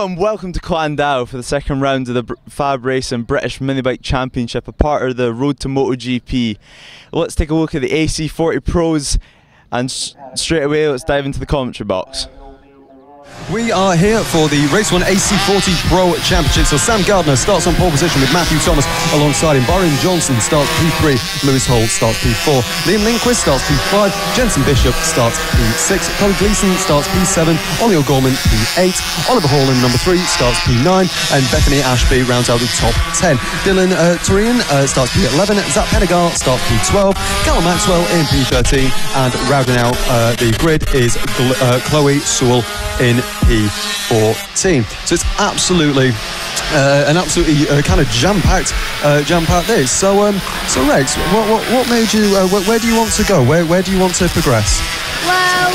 And welcome to Llandow for the second round of the Fab Racing British Minibike Championship, a part of the Road to MotoGP. Let's take a look at the AC40 Pros and straight away let's dive into the commentary box. We are here for the Race 1 AC40 Pro Championship. So Sam Gardner starts on pole position with Matthew Thomas alongside him. Byron Johnson starts P3. Lewis Holt starts P4. Liam Lindquist starts P5. Jensen Bishop starts P6. Chloe Gleason starts P7. Ollie O'Gorman P8. Oliver Hall in number 3 starts P9. And Bethany Ashby rounds out the top 10. Dylan uh, Turian uh, starts P11. Zach Pennegar starts P12. Callum Maxwell in P13. And rounding out uh, the grid is Gl- uh, Chloe Sewell in P14. So it's absolutely uh, an absolutely uh, kind of jam-packed, uh, jam-packed day. So, um, so Rex, what, what, what made you? Uh, where, where do you want to go? Where, where do you want to progress? Well,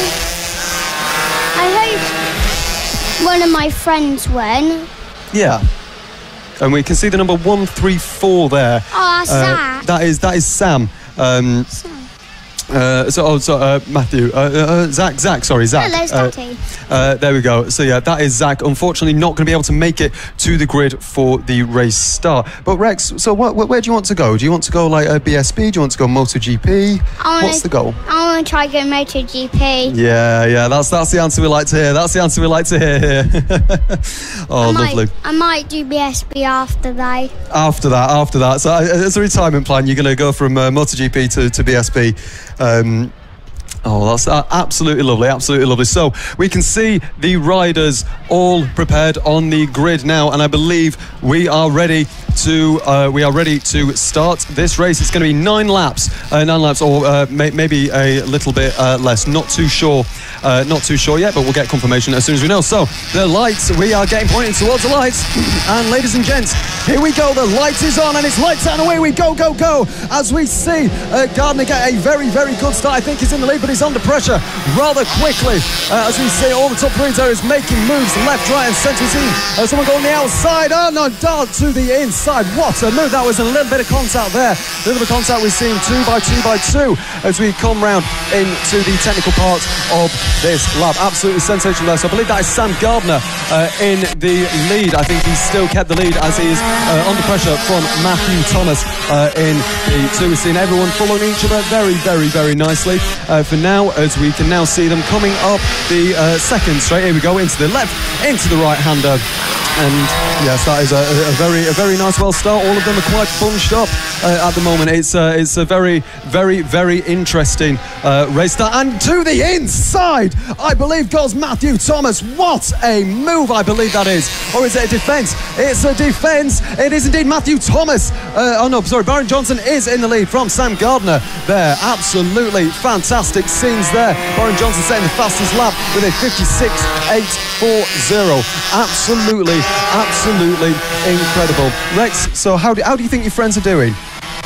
I hope one of my friends win. Yeah. And we can see the number one, three, four there. Oh, Uh, Zach. that is that is Sam. Um, uh, so, oh, so uh, Matthew, uh, uh, Zach, Zach, sorry, Zach. Hello, Uh, Uh, there we go. So yeah, that is Zach. Unfortunately, not going to be able to make it to the grid for the race start. But Rex, so what, where do you want to go? Do you want to go like a BSB? Do you want to go MotoGP? Wanna- What's the goal? I want to try going MotoGP. Yeah, yeah, that's that's the answer we like to hear. That's the answer we like to hear here. oh, I lovely. might, I might do BSB after that. After that, after that, so uh, as a retirement plan, you're going to go from uh, MotoGP to, to BSB. Um, Oh, that's uh, absolutely lovely, absolutely lovely. So we can see the riders all prepared on the grid now, and I believe we are ready to uh, we are ready to start this race. It's going to be nine laps, uh, nine laps, or uh, may- maybe a little bit uh, less. Not too sure, uh, not too sure yet, but we'll get confirmation as soon as we know. So the lights, we are getting pointed towards the lights, and ladies and gents, here we go. The light is on, and it's lights out, and away we go, go, go. As we see Gardner get a very, very good start. I think he's in the lead, but he's under pressure rather quickly. Uh, as we see, all the top three is making moves left, right, and centre. Uh, someone going on the outside. Oh no, dart to the inside. What a move! That was a little bit of contact there. A little bit of contact. We're seeing two by two by two as we come round into the technical part of this lap. Absolutely sensational there. So I believe that is Sam Gardner uh, in the lead. I think he's still kept the lead as he is uh, under pressure from Matthew Thomas uh, in the two. We're seeing everyone following each other very, very, very nicely. Uh, for now, as we can now see them coming up the uh, second straight. Here we go into the left, into the right hander. And yes, that is a, a very, a very nice well start. All of them are quite bunched up uh, at the moment. It's, uh, it's a very, very, very interesting uh, race start. And to the inside, I believe goes Matthew Thomas. What a move! I believe that is, or is it a defence? It's a defence. It is indeed Matthew Thomas. Uh, oh no, sorry, Byron Johnson is in the lead from Sam Gardner. There, absolutely fantastic scenes there. Byron Johnson setting the fastest lap with a 56.840. Absolutely, absolutely incredible. Rex, so how do, how do you think your friends are doing?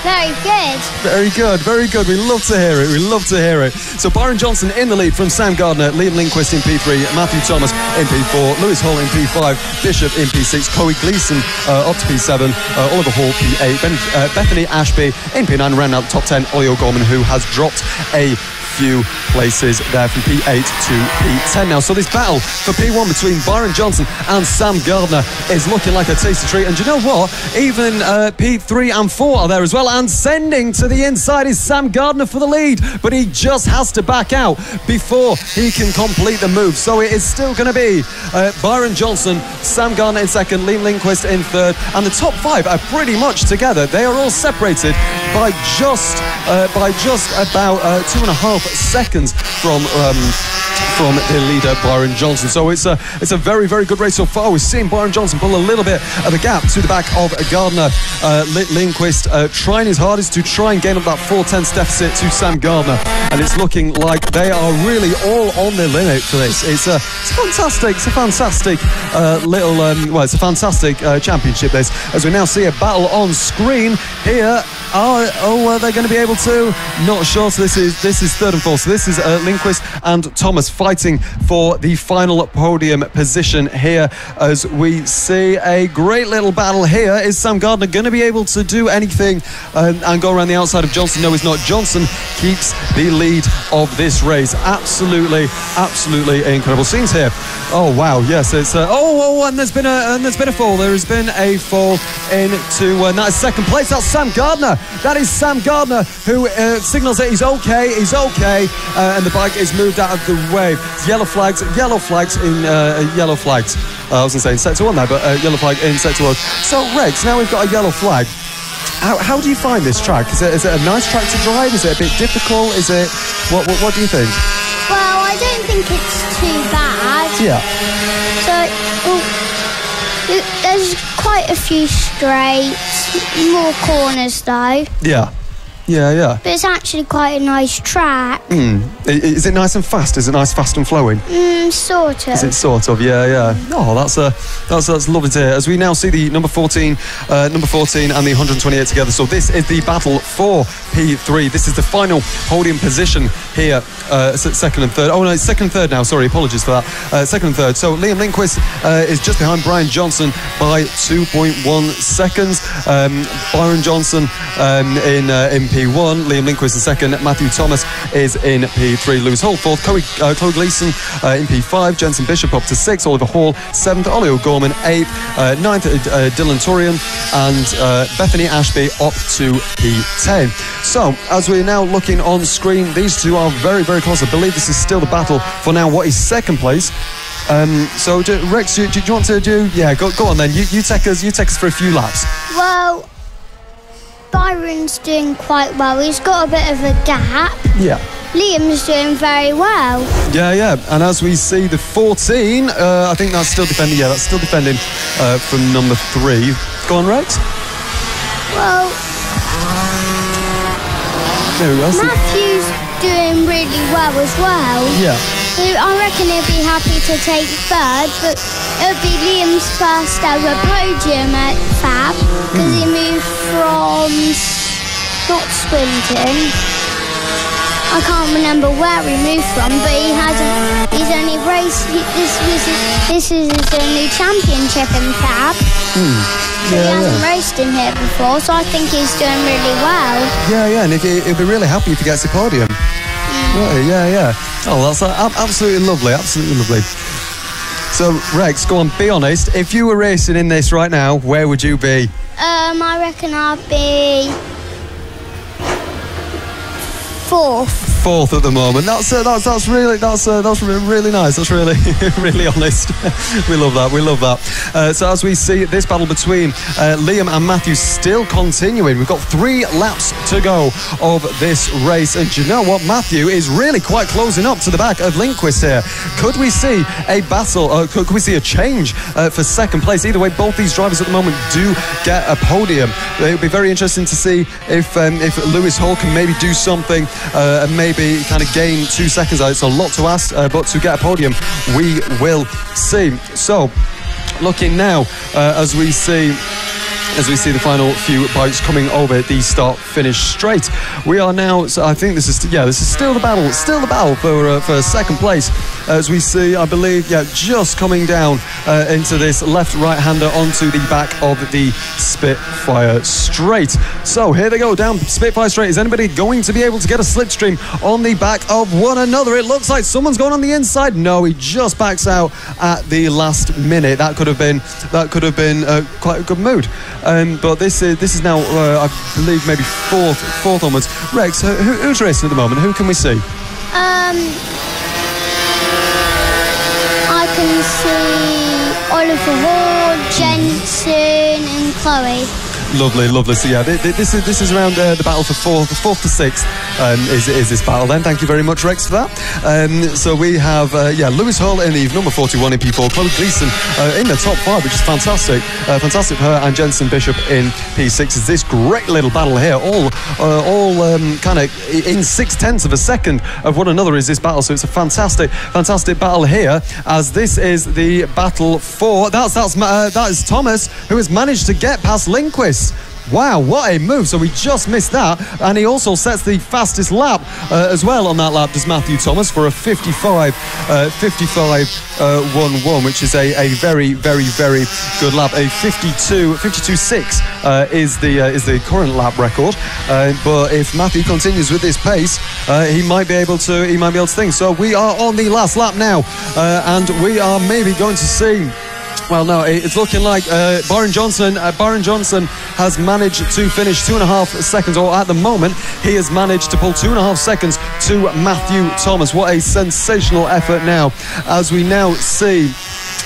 Very good. Very good, very good. We love to hear it. We love to hear it. So Byron Johnson in the lead from Sam Gardner, Liam Lindquist in P3, Matthew Thomas in P4, Lewis Hall in P5, Bishop in P6, Chloe Gleason uh, up to P7, uh, Oliver Hall P8, ben, uh, Bethany Ashby in P9, round out the top 10, Ollie O'Gorman who has dropped a few places there from P8 to P10 now. So this battle for P1 between Byron Johnson and Sam Gardner is looking like a tasty treat. And you know what? Even uh, P3 and 4 are there as well. And sending to the inside is Sam Gardner for the lead. But he just has to back out before he can complete the move. So it is still going to be uh, Byron Johnson, Sam Gardner in second, Liam Lindquist in third. And the top five are pretty much together. They are all separated by just uh, by just about uh, two and a half seconds from um, from the leader Byron Johnson. So it's a it's a very very good race so far. We've seen Byron Johnson pull a little bit of a gap to the back of Gardner. Uh, Lindquist uh, trying his hardest to try and gain up that four tenths deficit to Sam Gardner, and it's looking like they are really all on their limit for this. It's a it's fantastic. It's a fantastic uh, little um, well, it's a fantastic uh, championship. This as we now see a battle on screen here Oh, oh, are they going to be able to? Not sure. So this is this is third and fourth. So this is uh, and Thomas fighting for the final podium position here. As we see a great little battle here. Is Sam Gardner going to be able to do anything um, and go around the outside of Johnson? No, he's not. Johnson keeps the lead of this race. Absolutely, absolutely incredible scenes here. Oh wow, yes, it's uh, oh, oh, and there's been a and there's been a fall. There has been a fall into uh, that second place. That's Sam Gardner. That is Sam Gardner who uh, signals that he's okay. He's okay, uh, and the bike is moved out of the way. It's yellow flags, yellow flags in uh, yellow flags. Uh, I was going to say in sector one there, but uh, yellow flag in sector one. So Rex, now we've got a yellow flag. How, how do you find this track? Is it, is it a nice track to drive? Is it a bit difficult? Is it what, what, what do you think? Well, I don't think it's too bad. Yeah. So, well, there's quite a few straights, more corners though. Yeah. Yeah, yeah. But it's actually quite a nice track. I- Is it nice and fast? Is it nice, fast and flowing? Mm, sort of. Is it sort of? Yeah, yeah. Oh, that's uh, that's that's lovely to hear. As we now see the number 14, uh, number 14, and the 128 together. So this is the battle for P3. This is the final podium position here. Uh, second and third. Oh no, it's second and third now. Sorry, apologies for that. Uh, second and third. So Liam Lindquist uh, is just behind Byron Johnson by 2.1 seconds. Um, Byron Johnson um, in uh, in P1. Liam Lindquist in second. Matthew Thomas is in P3. Lewis Hall fourth. Chloe, uh, Chloe Gleason uh, in P5. Jensen Bishop up to six. Oliver Hall seventh. Ollie O'Gorman eighth. Uh, ninth. Uh, uh, Dylan Torian and uh, Bethany Ashby up to P10. So as we're now looking on screen, these two are very very close. I believe this is still the battle for now. What is second place? Um, so do, Rex, do, do you want to do? Yeah, go, go on then. You, you take us. You take us for a few laps. Well, Byron's doing quite well. He's got a bit of a gap. Yeah. Liam's doing very well. Yeah, yeah. And as we see the 14, uh, I think that's still defending. Yeah, that's still defending uh, from number three. Go on, Rex. Well, There we go. Matthew's doing really well as well. yeah. I reckon he'll be happy to take third, but it'll be Liam's first ever podium at Fab because he moved from not sprinting. I can't remember where he moved from, but he hasn't. He's only raced. He, this was this is his only championship in Fab. Hmm. He Yeah, hasn't yeah. raced in here before, so I think he's doing really well. Yeah, yeah. And if he, he'll be really happy if he gets the podium. Yeah, yeah. Oh, that's absolutely lovely. Absolutely lovely. So, Rex, go on, be honest. If you were racing in this right now, where would you be? Um, I reckon I'd be fourth. Fourth at the moment. That's uh, that's that's really that's uh, that's really nice. That's really really honest. we love that. We love that. Uh, so as we see this battle between uh, Liam and Matthew still continuing, we've got three laps to go of this race, and you know what? Matthew is really quite closing up to the back of Lindquist here. Could we see a battle? Uh, could, could we see a change uh, for second place? Either way, both these drivers at the moment do get a podium. It would be very interesting to see if um, if Lewis Hall can maybe do something uh, and maybe kind of gain two seconds. It's a lot to ask, uh, but to get a podium, we will see. So, looking now uh, as we see as we see the final few bikes coming over the start finish straight. We are now, so I think this is, yeah, this is still the battle, still the battle for uh, for second place. As we see, I believe, yeah, just coming down uh, into this left right hander onto the back of the Spitfire straight. So here they go down Spitfire straight. Is anybody going to be able to get a slipstream on the back of one another? It looks like someone's going on the inside. No, he just backs out at the last minute. That could have been that could have been uh, quite a good mood. Um, but this is this is now, uh, I believe, maybe fourth fourth onwards. Rex, who, who's racing at the moment? Who can we see? Um, I can see Oliver Ward, Jensen, and Chloe. Lovely, lovely. So yeah, thi- thi- this is this is around uh, the battle for fourth, fourth to sixth. Um, is is this battle? Then thank you very much, Rex, for that. Um, so we have uh, yeah, Lewis Hall in the number forty-one in P4, Chloe Gleason uh, in the top five, which is fantastic. Uh, fantastic for her and Jensen Bishop in P6. Is this great little battle here? All uh, all um, kind of in six tenths of a second of one another is this battle. So it's a fantastic, fantastic battle here. As this is the battle for that's that's uh, that is Thomas who has managed to get past Wow, what a move. So we just missed that. And he also sets the fastest lap uh, as well on that lap, does Matthew Thomas, for a 55 uh, 55 uh, 1 1, which is a, a very, very, very good lap. A 52 52 6 uh, is, the, uh, is the current lap record. Uh, but if Matthew continues with this pace, he might be able to he might be able to think. So we are on the last lap now, and we are maybe going to see. Well, no, it's looking like uh, Johnson. Uh, Johnson has managed to finish two and a half seconds, or at the moment, he has managed to pull two and a half seconds to Matthew Thomas. What a sensational effort now, as we now see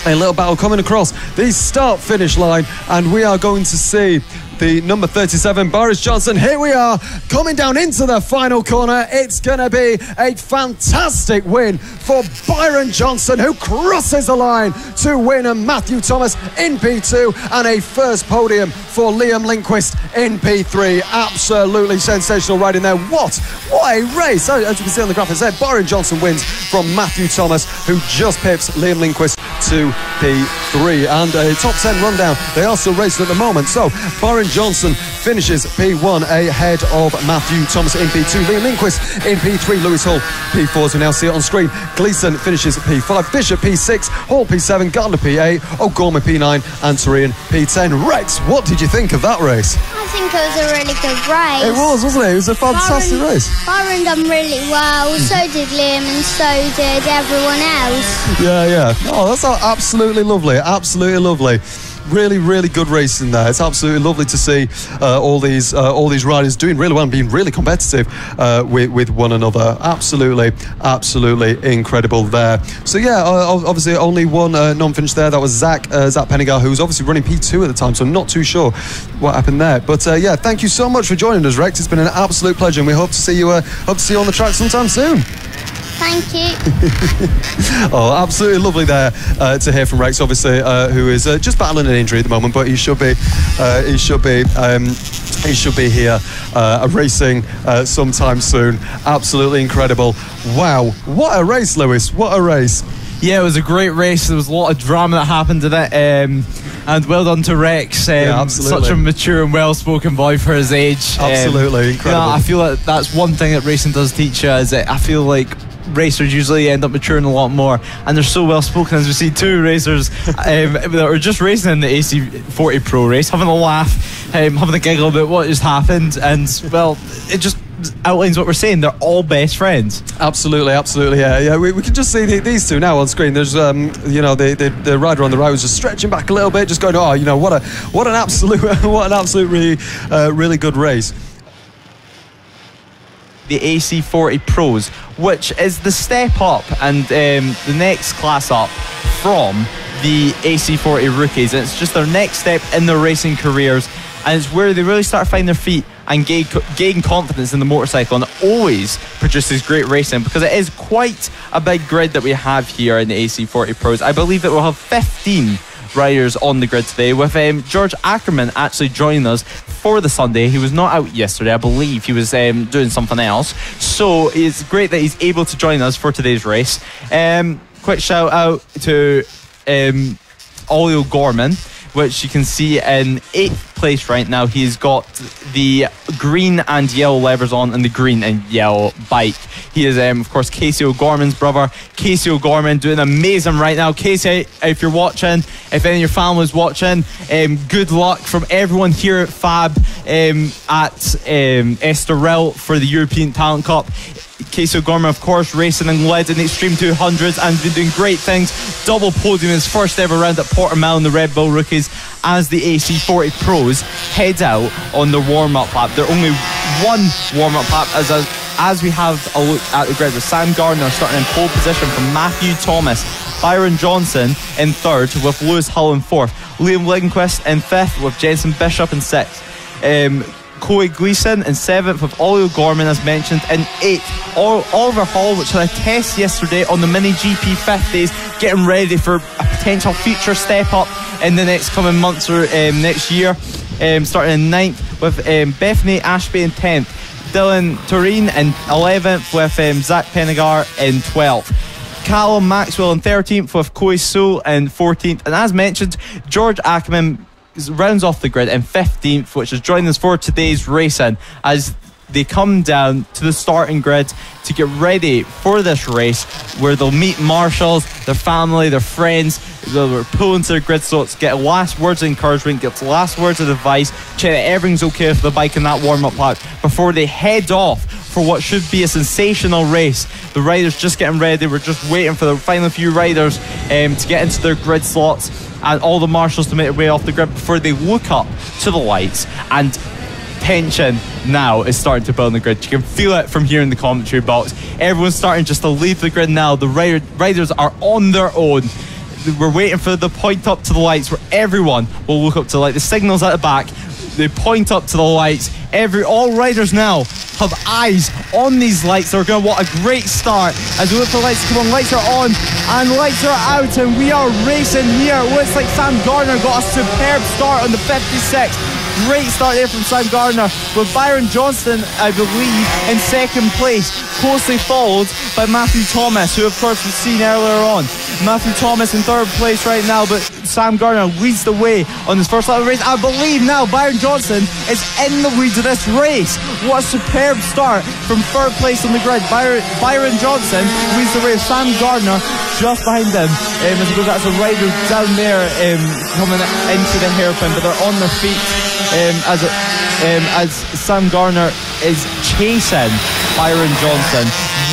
a little battle coming across the start finish line, and we are going to see the number 37, Boris Johnson. Here we are coming down into the final corner. It's going to be a fantastic win for Byron Johnson, who crosses the line to win, and Matthew Thomas in P2, and a first podium for Liam Lindquist in P3. Absolutely sensational riding there. What? What a race! As you can see on the graphics there, Byron Johnson wins from Matthew Thomas, who just pips Liam Lindquist to P3. And a top 10 rundown. They are still racing at the moment. So Byron Johnson finishes P1 ahead of Matthew Thomas in P2. Liam Lindquist in P3. Lewis Hall P4 as we now see it on screen. Gleeson finishes P5. Bishop P6. Hall P7. Gardner P8. O'Gorman P9. And Torian P10. Rex, what did you think of that race? I think it was a really good race. It was, wasn't it? It was a fantastic Byron, race. Byron done really well. So did Liam, and so did everyone else. Yeah, yeah. Oh, that's absolutely lovely. Absolutely lovely. Really, really good racing there. It's absolutely lovely to see uh, all these uh, all these riders doing really well and being really competitive uh, with, with one another. Absolutely, absolutely incredible there. So yeah, uh, obviously only one uh, non-finish there. That was Zach uh, Zach Pennegar, who was obviously running P2 at the time. So I'm not too sure what happened there. But yeah, thank you so much for joining us, Rex. It's been an absolute pleasure, and we hope to see you hope to see you on the track sometime soon. Thank you. oh, absolutely lovely there uh, to hear from Rex, obviously, uh, who is uh, just battling an injury at the moment, but he should be, uh, he should be, um, he should be here uh, racing uh, sometime soon. Absolutely incredible! Wow, what a race, Lewis! What a race! Yeah, it was a great race. There was a lot of drama that happened in it. Um, and well done to Rex. Um, yeah, absolutely. Such a mature and well-spoken boy for his age. Absolutely, um, incredible. You know, I feel like that's one thing that racing does teach you is that I feel like racers usually end up maturing a lot more. And they're so well spoken as we see two racers um, that are just racing in the AC40 Pro race having a laugh um, having a giggle about what just happened. And well it just outlines what we're saying. They're all best friends. Absolutely absolutely yeah yeah. We, we can just see the, these two now on screen. There's um you know the, the, the rider on the right was just stretching back a little bit just going oh you know what a what an absolute what an absolute really uh, really good race the AC40 Pros, which is the step up and um, the next class up from the AC40 Rookies. And it's just their next step in their racing careers, and it's where they really start finding their feet and gain, gain confidence in the motorcycle and always produces great racing because it is quite a big grid that we have here in the AC40 Pros. I believe that we'll have 15 riders on the grid today with um, George Ackerman actually joining us for the Sunday. He was not out yesterday, I believe. He was um, doing something else. So it's great that he's able to join us for today's race. Um, quick shout out to um, Ollie Gorman which you can see in eighth place right now. He's got the green and yellow levers on and the green and yellow bike. He is, um, of course, Casey O'Gorman's brother. Casey O'Gorman doing amazing right now. Casey, if you're watching, if any of your family's watching, um, good luck from everyone here at Fab um, at um, Estoril for the European Talent Cup. Casey O'Gorman, of course, racing and led in the Extreme 200s and been doing great things. Double podium his first ever round at Portimao in the Red Bull Rookies as the AC40 Pros head out on the warm up lap. They're only one warm up lap as a, as we have a look at the grid with Sam Gardner starting in pole position from Matthew Thomas. Byron Johnson in third with Lewis Hull in fourth. Liam Lindquist in fifth with Jensen Bishop in sixth. Um, Corey Gleason in seventh with Ollie O'Gorman as mentioned in eighth. Oliver Hall, which had a test yesterday on the Mini GP 50s, getting ready for a potential future step up in the next coming months or um, next year. Um, starting in ninth with um, Bethany Ashby in tenth. Dylan Tureen in 11th with um, Zach Pennegar in 12th. Callum Maxwell in 13th with Koi Soul in 14th. And as mentioned, George Ackerman rounds off the grid in 15th, which is joining us for today's racing as they come down to the starting grid to get ready for this race where they'll meet marshals, their family, their friends. They'll pull into their grid slots, get last words of encouragement, get last words of advice, check that everything's okay with the bike in that warm up lap before they head off for what should be a sensational race. The riders just getting ready, we're just waiting for the final few riders um, to get into their grid slots and all the marshals to make their way off the grid before they look up to the lights and tension now is starting to build in the grid. You can feel it from here in the commentary box. Everyone's starting just to leave the grid now. The rider, riders are on their own. We're waiting for the point up to the lights where everyone will look up to the light. The signals at the back, they point up to the lights. Every all riders now have eyes on these lights. They're going to want a great start as we look for lights. Come on, lights are on and lights are out, and we are racing here. Looks like Sam Gardner got a superb start on the 56. Great start there from Sam Gardner with Byron Johnson, I believe, in second place, closely followed by Matthew Thomas, who of course was seen earlier on. Matthew Thomas in third place right now, but Sam Gardner leads the way on this first lap of the race. I believe now Byron Johnson is in the lead of this race. What a superb start from third place on the grid. Byron, Byron Johnson leads the race. Sam Gardner just behind him. Um, as goes, that's a rider down there um, coming into the hairpin, but they're on their feet um, as, um, as Sam Gardner is chasing Byron Johnson,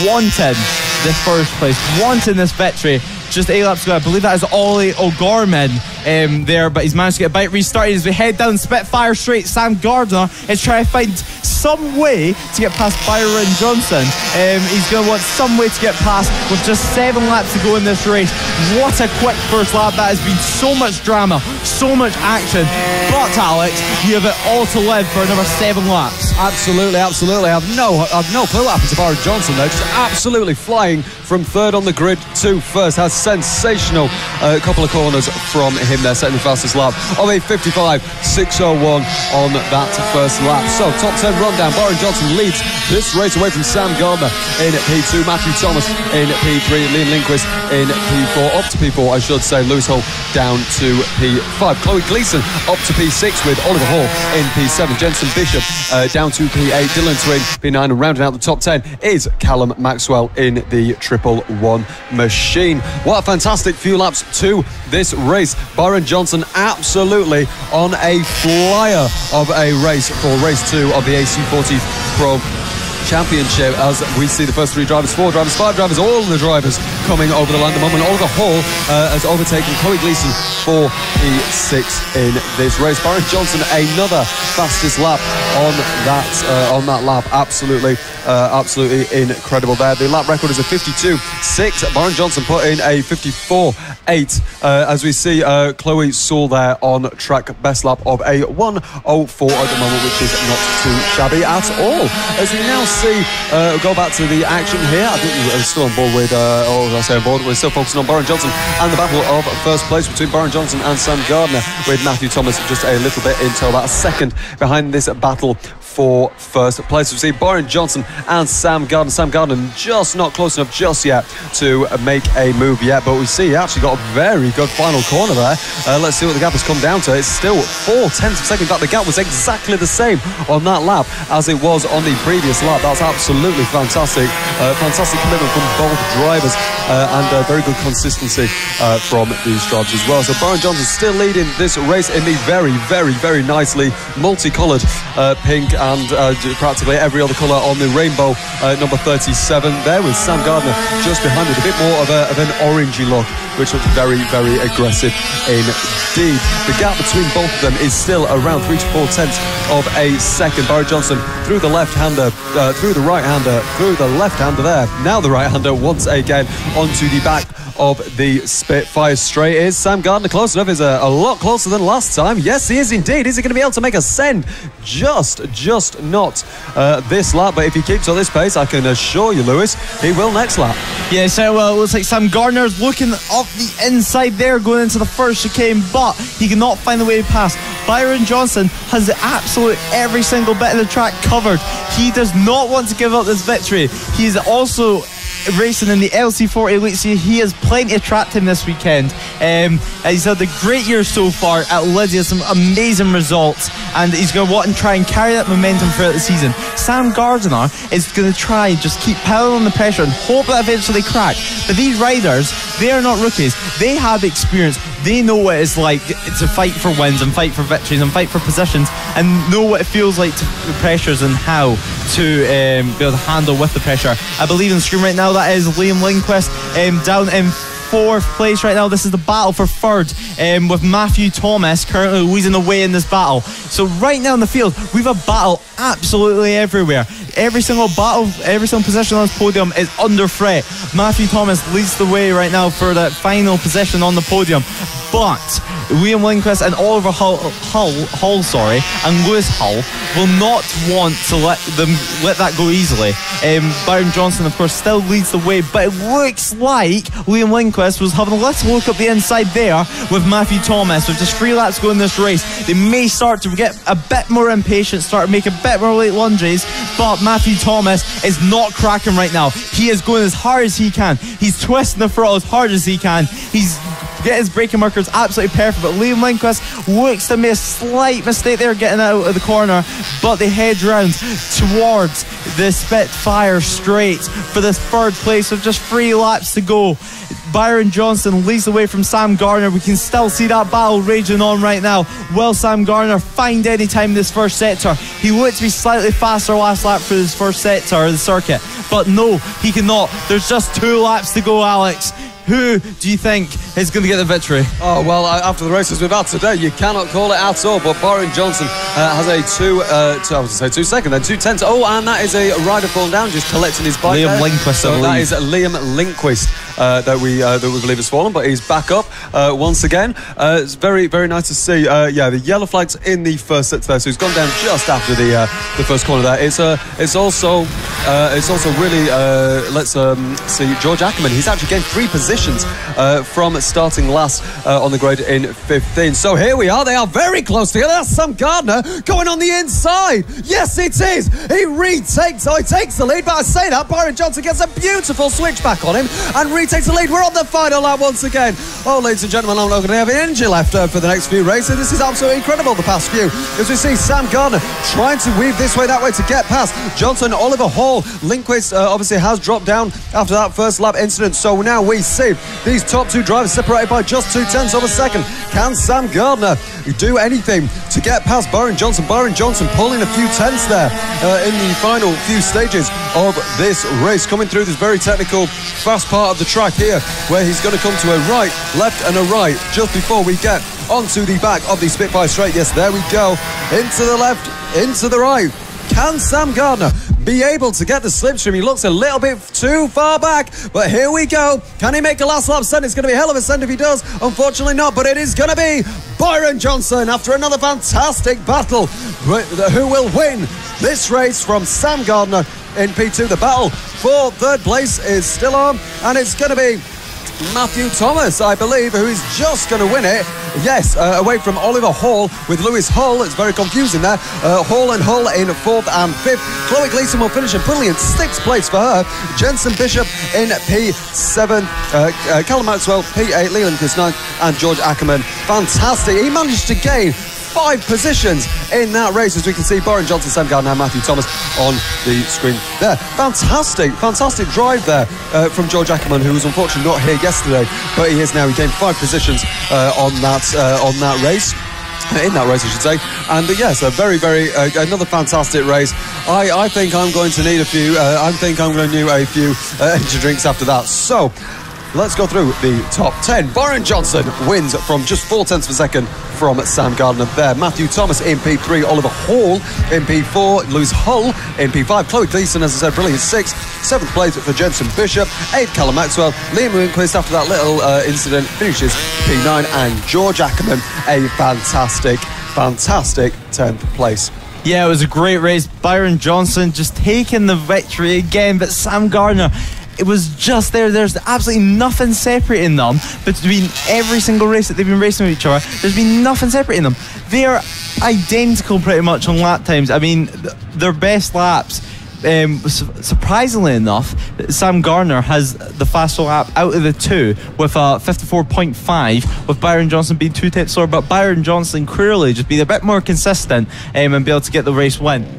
wanting this first place, wanting this victory. Just eight laps ago, I believe that is Ollie O'Gorman um, there, but he's managed to get a bike restarted as we head down Spitfire Straight. Sam Gardner is trying to find some way to get past Byron Johnson. Um, he's going to want some way to get past with just seven laps to go in this race. What a quick first lap! That has been so much drama, so much action. But Alex, you have it all to live for another seven laps. Absolutely, absolutely. I've no, I've no clue what happened to Byron Johnson though. Just absolutely flying from third on the grid to first. Has sensational uh, couple of corners from him there, setting the fastest lap of a 55 601 on that first lap. So top 10 rundown. Byron Johnson leads this race away from Sam Gardner in P2, Matthew Thomas in P3, Liam Lindquist in P4, up to P4, I should say. Lewis Hull down to P5. Chloe Gleason up to P6 with Oliver Hall in P7. Jensen Bishop uh, down to P8. Dylan Twin P9 and rounding out the top 10 is Callum Maxwell in the triple one machine. What a fantastic few laps to this race. Byron Johnson absolutely on a flyer of a race for race two of the AC40 Pro Championship as we see the first three drivers, four drivers, five drivers, all the drivers coming over the line at the moment. Oliver Hall uh, has overtaken Chloe Gleason for P6 in this race. Byron Johnson another fastest lap on that uh, on that lap. Absolutely, uh, absolutely incredible there. The lap record is a 52.6. Byron Johnson put in a 54.8 uh, as we see uh, Chloe Sewell there on track best lap of a 104 at the moment, which is not too shabby at all. As we now see, uh, go back to the action here. I think we're still on board with, uh, or I say on board, we're still focusing on Byron Johnson and the battle of first place between Byron Johnson and Sam Gardner, with Matthew Thomas just a little bit into about a second behind this battle for first place. We see Byron Johnson and Sam Gardner. Sam Gardner just not close enough just yet to make a move yet, but we see he actually got a very good final corner there. Uh, let's see what the gap has come down to. It's still four tenths of a second. In fact, the gap was exactly the same on that lap as it was on the previous lap. That's absolutely fantastic. Uh, fantastic commitment from both drivers uh, and uh, very good consistency uh, from these drivers as well. So Byron Johnson still leading this race in the very, very, very nicely multicoloured uh, pink and uh, practically every other colour on the rainbow number 37 there with Sam Gardner just behind with a bit more of, a, of an orangey look, which looks very, very aggressive indeed. The gap between both of them is still around three to four tenths of a second. Barry Johnson through the left-hander, uh, through the right-hander, through the left-hander there. Now the right-hander once again onto the back of the Spitfire straight is. Sam Gardner close enough is a, a, lot closer than last time. Yes he is indeed. Is he going to be able to make a send? Just just not uh, this lap. But if he keeps on this pace I can assure you Lewis he will next lap. Yeah so uh, looks like Sam Gardner's looking up the inside there going into the first chicane but he cannot find the way past. Byron Johnson has the absolute every single bit of the track covered. He does not want to give up this victory. He is also racing in the LC40 Elite He has plenty of track time this weekend. Um, he's had a great year so far at Lydia, some amazing results, and he's going to want to try and carry that momentum throughout the season. Sam Gardner is going to try and just keep piling on the pressure and hope that eventually crack. But these riders, they are not rookies. They have experience. They know what it's like to fight for wins and fight for victories and fight for positions and know what it feels like to pressures and how to um, be able to handle with the pressure. I believe in screen right now that is Liam Lindquist um, down in fourth place right now. This is the battle for third um, with Matthew Thomas currently losing away in this battle. So right now in the field, we've a battle absolutely everywhere. Every single battle, every single position on this podium is under threat. Matthew Thomas leads the way right now for that final position on the podium. But Liam Lindquist and Oliver Hull, Hull, Hull, sorry, and Lewis Hull will not want to let them let that go easily. Um, Byron Johnson, of course, still leads the way, but it looks like Liam Lindquist was having a little look up the inside there with Matthew Thomas. With just three laps going in this race, they may start to get a bit more impatient, start to make a bit more late lunges, but Matthew Thomas is not cracking right now. He is going as hard as he can. He's twisting the throttle as hard as he can. He's getting his braking markers absolutely perfect. But Liam Lindquist looks to make a slight mistake there getting out of the corner, but they head round towards the Spitfire straight for this third place with just three laps to go. Byron Johnson leads the way from Sam Gardner. We can still see that battle raging on right now. Will Sam Gardner find any time in this first sector? He looked to be slightly faster last lap for his first sector of the circuit, but no, he cannot. There's just two laps to go, Alex. Who do you think is going to get the victory? Oh, well, uh, after the races we've had today, you cannot call it at all. But Byron Johnson uh, has a two, uh, two, I was going to say two second, then two tenths. Oh, and that is a rider falling down, just collecting his bike. Liam there. Lindquist, so That is Liam Lindquist. Uh, that we uh, that we believe has fallen, but he's back up uh, once again. Uh, it's very very nice to see. Uh, yeah, the yellow flags in the first set there, so he's gone down just after the uh, the first corner there. It's uh, it's also it's also really let's um, see George Ackerman. He's actually gained three positions from starting last on the grid in 15. So here we are. They are very close together. That's Sam Gardner going on the inside. Yes, it is. He retakes. Oh, he takes the lead. But I say that Byron Johnson gets a beautiful switchback on him and retakes the lead. We're on the final lap once again. Oh, ladies and gentlemen, I'm not going to have an energy left uh, for the next few races. This is absolutely incredible. The past few, as we see Sam Gardner trying to weave this way that way to get past Johnson, Oliver Hall, Lindquist uh, obviously has dropped down after that first lap incident. So now we see these top two drivers separated by just two tenths of a second. Can Sam Gardner do anything to get past Byron Johnson? Byron Johnson pulling a few tenths there uh, in the final few stages of this race, coming through this very technical, fast part of the track here, where he's going to come to a right, left, and a right just before we get onto the back of the Spitfire straight. Yes, there we go. Into the left, into the right. Can Sam Gardner be able to get the slipstream? He looks a little bit too far back, but here we go. Can he make a last lap send? It's going to be a hell of a send if he does. Unfortunately, not, but it is going to be Byron Johnson after another fantastic battle. Who will win this race from Sam Gardner in P2? The battle for third place is still on, and it's going to be Matthew Thomas, I believe, who is just going to win it. Yes, uh, away from Oliver Hall with Lewis Hull. It's very confusing there. Uh, Hall and Hull in fourth and fifth. Chloe Gleason will finish a brilliant sixth place for her. Jensen Bishop in P7. Uh, uh, Callum Maxwell, P8. Leland Kisnine and George Ackerman. Fantastic. He managed to gain five positions in that race as we can see Byron Johnson, Sam Gardner and Matthew Thomas on the screen there. Fantastic, fantastic drive there uh, from George Ackerman who was unfortunately not here yesterday but he is now. He gained five positions uh, on that uh, on that race in that race, I should say. And uh, yes, a very, very uh, another fantastic race. I, I think I'm going to need a few. Uh, I think I'm going to need a few uh, energy drinks after that. So. Let's go through the top 10. Byron Johnson wins from just four tenths of a second from Sam Gardner there. Matthew Thomas in P3, Oliver Hall in P4, Lewis Hull in P5, Chloe Gleason, as I said, brilliant six. Seventh place for Jensen Bishop, eighth Callum Maxwell, Liam Lindquist after that little uh, incident finishes P9, and George Ackerman a fantastic, fantastic 10th place. Yeah, it was a great race. Byron Johnson just taking the victory again, but Sam Gardner. It was just there. There's absolutely nothing separating them between every single race that they've been racing with each other. There's been nothing separating them. They are identical pretty much on lap times. I mean, th- their best laps um, su- surprisingly enough, Sam Gardner has the faster lap out of the two with a 54.5, with Byron Johnson being two tenths slower. But Byron Johnson clearly just being a bit more consistent um, and be able to get the race win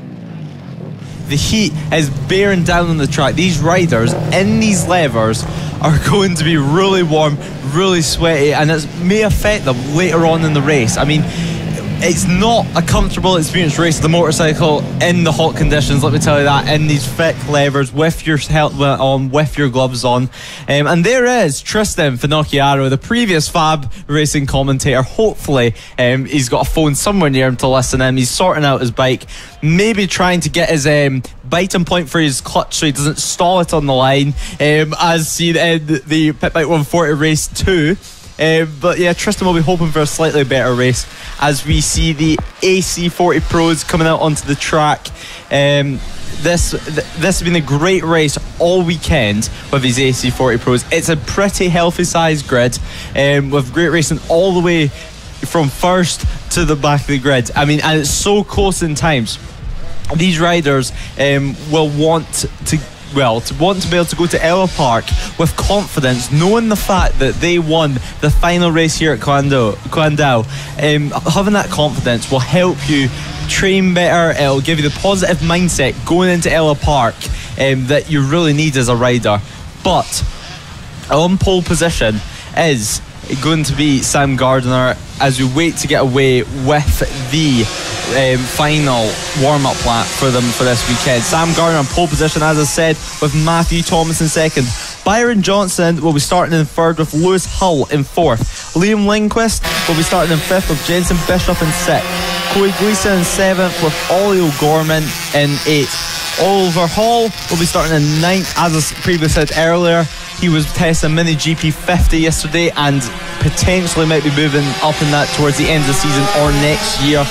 the heat is bearing down on the track. These riders in these levers are going to be really warm, really sweaty, and it may affect them later on in the race. I mean, it's not a comfortable experience race the motorcycle in the hot conditions let me tell you that in these thick levers with your helmet on with your gloves on. Um, and there is Tristan Finocchiaro the previous Fab racing commentator. Hopefully um, he's got a phone somewhere near him to listen in. He's sorting out his bike maybe trying to get his um, biting point for his clutch so he doesn't stall it on the line um, as seen in the Pit Bike 140 race 2 uh, but yeah, Tristan will be hoping for a slightly better race as we see the AC40 pros coming out onto the track. Um, this th- this has been a great race all weekend with these AC40 pros. It's a pretty healthy size grid um, with great racing all the way from first to the back of the grid. I mean, and it's so close in times. These riders um, will want to well, to want to be able to go to Ellough Park with confidence, knowing the fact that they won the final race here at Quando, Quandao, um, having that confidence will help you train better. It'll give you the positive mindset going into Ellough Park um, that you really need as a rider. But on pole position is going to be Sam Gardner as we wait to get away with the um, final warm-up lap for them for this weekend. Sam Gardner on pole position, as I said, with Matthew Thomas in second. Byron Johnson will be starting in third with Lewis Hull in fourth. Liam Lindquist will be starting in fifth with Jensen Bishop in sixth. Corey Gleason in seventh with Ollie O'Gorman in eighth. Oliver Hall will be starting in ninth, as I previously said earlier. He was testing Mini GP 50 yesterday and potentially might be moving up in that towards the end of the season or next year.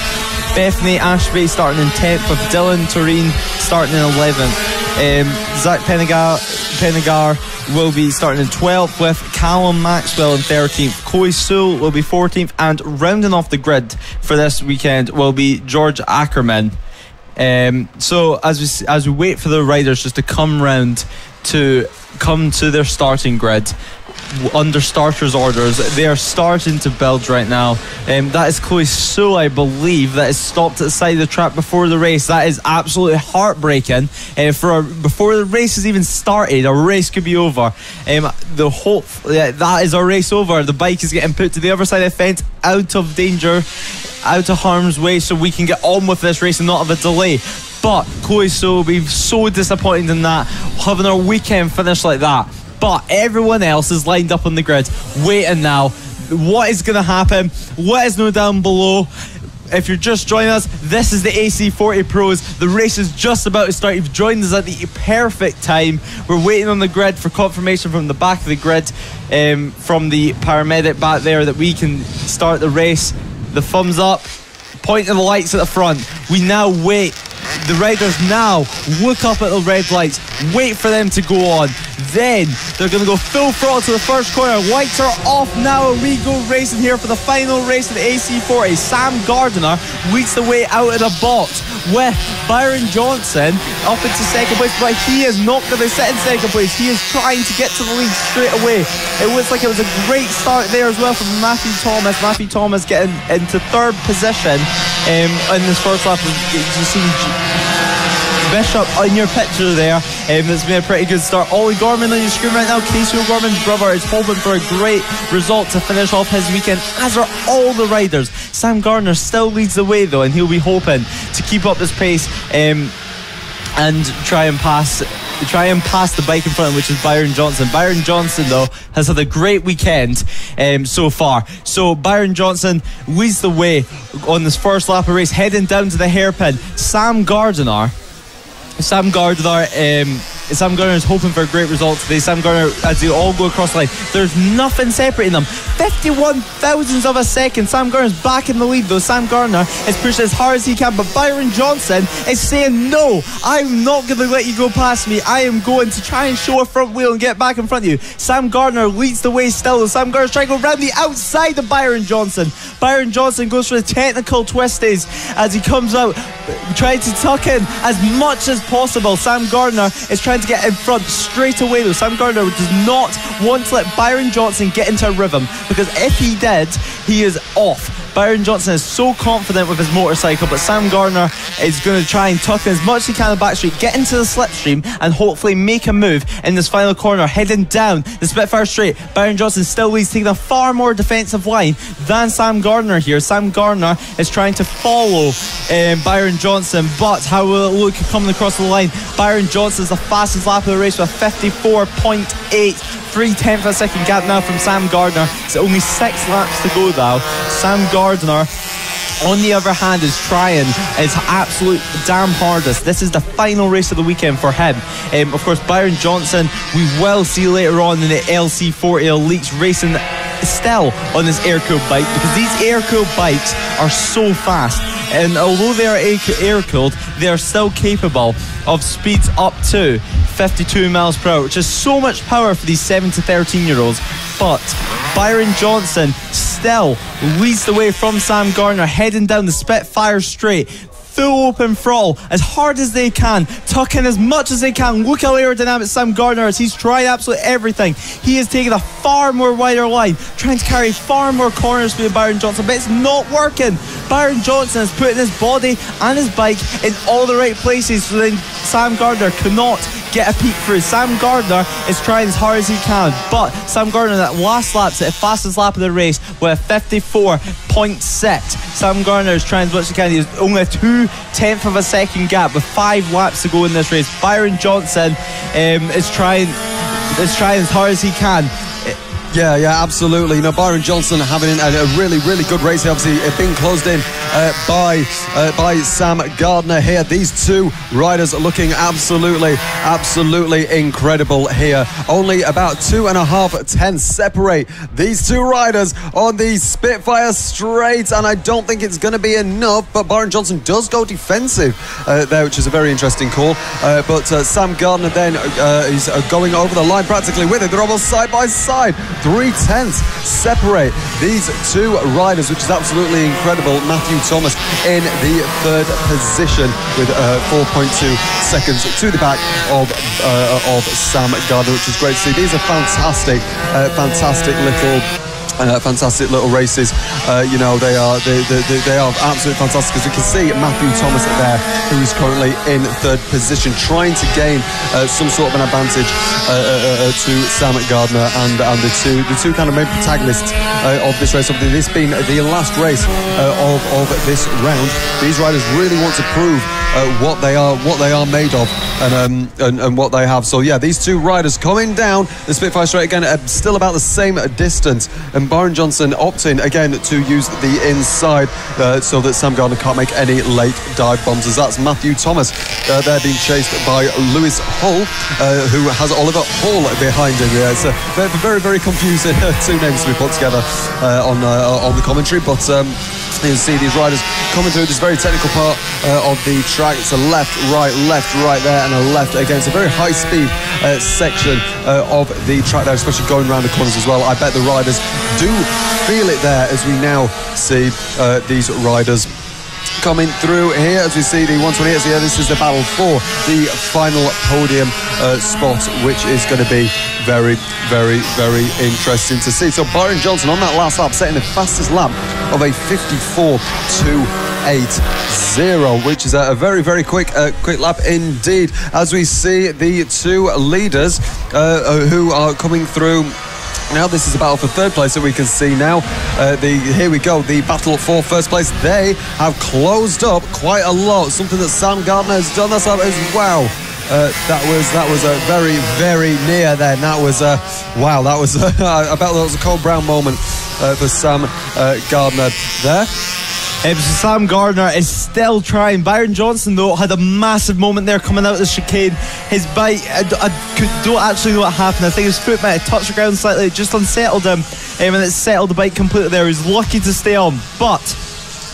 Bethany Ashby starting in 10th with Dylan Tureen starting in 11th. Um, Zach Penegar, Penegar will be starting in 12th with Callum Maxwell in 13th. Koi Sewell will be 14th and rounding off the grid for this weekend will be George Ackerman. Um, so as we as we wait for the riders just to come round to come to their starting grid under starters orders, they are starting to build right now. Um, that is Chloe Sewell, I believe, that is stopped at the side of the track before the race. That is absolutely heartbreaking. Uh, for before the race has even started, a race could be over. Um, the hope yeah, that is a race over. The bike is getting put to the other side of the fence, out of danger, out of harm's way, so we can get on with this race and not have a delay. But Chloe Sewell will be so disappointed in that, having our weekend finish like that. But everyone else is lined up on the grid, waiting now. What is going to happen? Let us know down below. If you're just joining us, this is the AC40 Pros. The race is just about to start. You've joined us at the perfect time. We're waiting on the grid for confirmation from the back of the grid, um, from the paramedic back there, that we can start the race. The thumbs up, point pointing the lights at the front. We now wait. The riders now look up at the red lights, wait for them to go on. Then they're going to go full throttle to the first corner. Whites are off now, and we go racing here for the final race of the AC40. Sam Gardner leads the way out of the box with Byron Johnson up into second place, but he is not going to sit in second place. He is trying to get to the lead straight away. It looks like it was a great start there as well from Matthew Thomas. Matthew Thomas getting into third position um, in this first lap. You see Bishop on your picture there. Um, it's been a pretty good start. Ollie Gorman on your screen right now. Casey O'Gorman's brother is hoping for a great result to finish off his weekend, as are all the riders. Sam Gardner still leads the way though, and he'll be hoping to keep up this pace um, and try and pass try and pass the bike in front of him, which is Byron Johnson. Byron Johnson, though, has had a great weekend um, so far. So Byron Johnson leads the way on this first lap of race, heading down to the hairpin. Sam Gardner. Sam Gardner um, Sam Gardner is hoping for a great result today. Sam Gardner, as they all go across the line, there's nothing separating them. 51 thousandths of a second. Sam Gardner's back in the lead though. Sam Gardner is pushing as hard as he can, but Byron Johnson is saying, No, I'm not going to let you go past me. I am going to try and show a front wheel and get back in front of you. Sam Gardner leads the way still. Sam Gardner's trying to go around the outside of Byron Johnson. Byron Johnson goes for the technical twisties as he comes out, trying to tuck in as much as possible. Sam Gardner is trying to get in front straight away though. Sam Gardner does not want to let Byron Johnson get into a rhythm because if he did, he is off. Byron Johnson is so confident with his motorcycle, but Sam Gardner is going to try and tuck in as much as he can in the back straight, get into the slipstream, and hopefully make a move in this final corner, heading down the Spitfire straight. Byron Johnson still leads, taking a far more defensive line than Sam Gardner here. Sam Gardner is trying to follow um, Byron Johnson, but how will it look coming across the line? Byron Johnson is the fastest lap of the race with 54.8 three tenths of a second gap now from Sam Gardner. It's only six laps to go now. Sam Gardner on the other hand, is trying his absolute damn hardest. This is the final race of the weekend for him. Um, of course, Byron Johnson, we will see later on in the LC40 Elites racing still on this air cooled bike because these air cooled bikes are so fast. And although they are air cooled, they are still capable of speeds up to 52 miles per hour, which is so much power for these 7 to 13 year olds. But Byron Johnson still leads the way from Sam Gardner, heading down the Spitfire straight full open throttle as hard as they can, tuck in as much as they can. Look how aerodynamic Sam Gardner is. He's tried absolutely everything. He is taking a far more wider line, trying to carry far more corners for Byron Johnson, but it's not working. Byron Johnson is putting his body and his bike in all the right places so then Sam Gardner cannot get a peek through. Sam Gardner is trying as hard as he can, but Sam Gardner that last lap, the fastest lap of the race with a 54.6. Sam Gardner is trying as much as he can. He's only a two tenth of a second gap with five laps to go in this race. Byron Johnson um, is trying is trying as hard as he can. Yeah, yeah, absolutely. You know, Byron Johnson having a, really, really good race. Obviously, uh, being closed in uh, by uh, by Sam Gardner here. These two riders are looking absolutely, absolutely incredible here. Only about two and a half tenths separate these two riders on the Spitfire straight, and I don't think it's going to be enough. But Byron Johnson does go defensive uh, there, which is a very interesting call. Uh, but uh, Sam Gardner then is going over the line practically with it. They're almost side by side three tenths separate these two riders, which is absolutely incredible. Matthew Thomas in the third position with uh, 4.2 seconds to the back of uh, of Sam Gardner, which is great to see. These are fantastic, uh, fantastic little uh, fantastic little races. Uh, you know, they are they, they, they are absolutely fantastic because we can see Matthew Thomas there, who is currently in third position, trying to gain uh, some sort of an advantage uh, uh, uh, to Sam Gardner and and the two the two kind of main protagonists of this race. Obviously, this being the last race of of this round, these riders really want to prove what they are what they are made of and, um, and and what they have. So yeah, these two riders coming down the Spitfire straight again, still about the same distance and Byron Johnson opting again to use the inside uh, so that Sam Gardner can't make any late dive bombs as that's Matthew Thomas. Uh, there being chased by Lewis Hull uh, who has Oliver Hall behind him. Yeah, it's a very very confusing two names to be put together uh, on uh, on the commentary but um, you see these riders coming through this very technical part uh, of the track. It's a left, right, left, right there, and a left again. It's a very high speed uh, section uh, of the track there, especially going around the corners as well. I bet the riders do feel it there as we now see uh, these riders coming through here. As we see the 128 so yeah this is the battle for the final podium uh, spot which is going to be very very very interesting to see. So Byron Johnson on that last lap setting the fastest lap of a 54.280, which is a, very very quick uh, quick lap indeed. As we see the two leaders uh, uh who are coming through now this is a battle for third place that we can see now. Uh, the here we go. The battle for first place. They have closed up quite a lot. Something that Sam Gardner has done. That's as wow. Uh, that was that was a very very near then. That was a wow. That was a, I bet that was a Cole Brown moment uh, for Sam uh, Gardner there. Um, so Sam Gardner is still trying. Byron Johnson, though, had a massive moment there coming out of the chicane. His bike, I, I don't actually know what happened. I think his foot might have touched the ground slightly, it just unsettled him, um, and it settled the bike completely there. He's lucky to stay on. But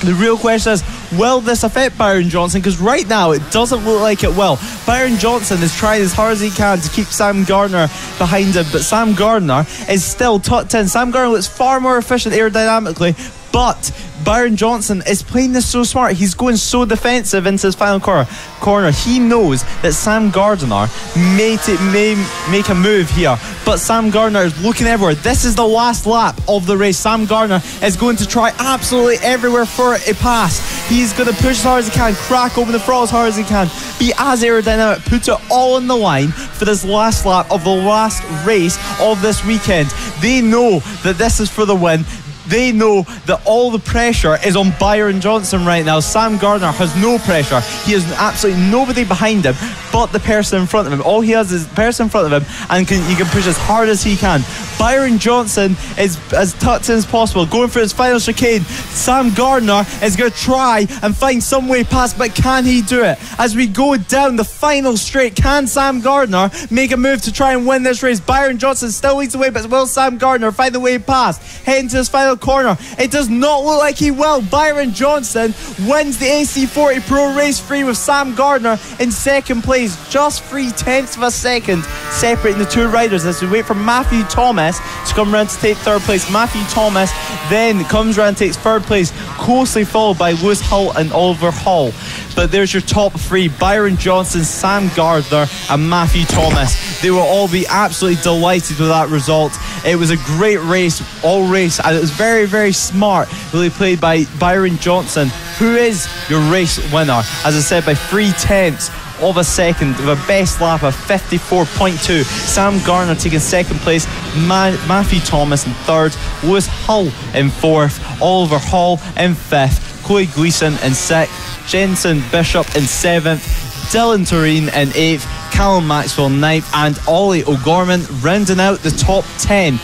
the real question is, will this affect Byron Johnson? Because right now it doesn't look like it will. Byron Johnson is trying as hard as he can to keep Sam Gardner behind him, but Sam Gardner is still top 10. Sam Gardner looks far more efficient aerodynamically, but Byron Johnson is playing this so smart. He's going so defensive into his final corner. Corner. He knows that Sam Gardner may, t- may make a move here, but Sam Gardner is looking everywhere. This is the last lap of the race. Sam Gardner is going to try absolutely everywhere for a pass. He's going to push as hard as he can, crack open the throttle as hard as he can, be as aerodynamic, put it all on the line for this last lap of the last race of this weekend. They know that this is for the win they know that all the pressure is on Byron Johnson right now. Sam Gardner has no pressure. He has absolutely nobody behind him but the person in front of him. All he has is the person in front of him, and can, he can push as hard as he can. Byron Johnson is as tucked in as possible, going for his final chicane. Sam Gardner is going to try and find some way past, but can he do it? As we go down the final straight, can Sam Gardner make a move to try and win this race? Byron Johnson still leads the way, but will Sam Gardner find the way past? Heading to his final corner. It does not look like he will. Byron Johnson wins the AC40 Pro Race 3 with Sam Gardner in second place just three tenths of a second separating the two riders as we wait for Matthew Thomas to come around to take third place. Matthew Thomas then comes around and takes third place, closely followed by Lewis Hull and Oliver Hall. But there's your top three Byron Johnson, Sam Gardner, and Matthew Thomas. They will all be absolutely delighted with that result. It was a great race, all race, and it was very, very smart, really played by Byron Johnson, who is your race winner, as I said, by three tenths of a second with a best lap of 54.2. Sam Gardner taking second place, Ma- Matthew Thomas in third, Lewis Hull in fourth, Oliver Hall in fifth, Chloe Gleason in sixth, Jensen Bishop in seventh, Dylan Tureen in eighth, Callum Maxwell ninth, and Ollie O'Gorman rounding out the top 10.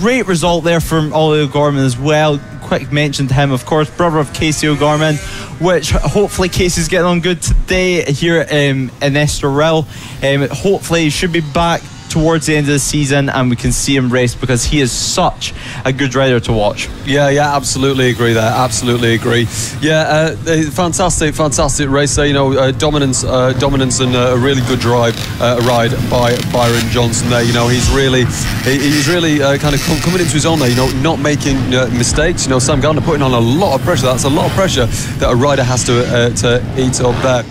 Great result there from Ollie O'Gorman as well. Quick mention to him, of course, brother of Casey O'Gorman, which hopefully Casey's getting on good today here um, in Estoril. Um, hopefully he should be back towards the end of the season and we can see him race because he is such a good rider to watch. Yeah, yeah, absolutely agree there. Absolutely agree. Yeah, uh, fantastic, fantastic race there. You know, uh, dominance, uh, dominance, and uh, a really good drive, uh, ride by Byron Johnson there. You know, he's really, he, he's really uh, kind of com- coming into his own there. You know, not making mistakes. You know, Sam Gardner putting on a lot of pressure. That's a lot of pressure that a rider has to to eat up there.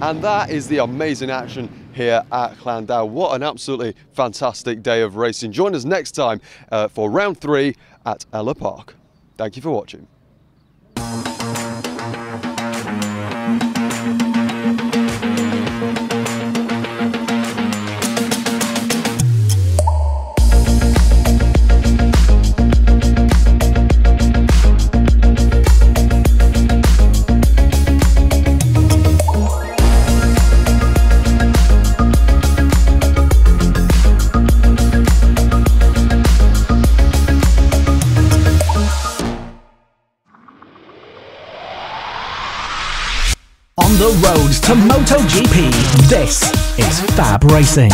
And that is the amazing action here at Llandow. What an absolutely fantastic day of racing. Join us next time uh, for round three at Ellough Park. Thank you for watching. Road to MotoGP, this is Fab Racing.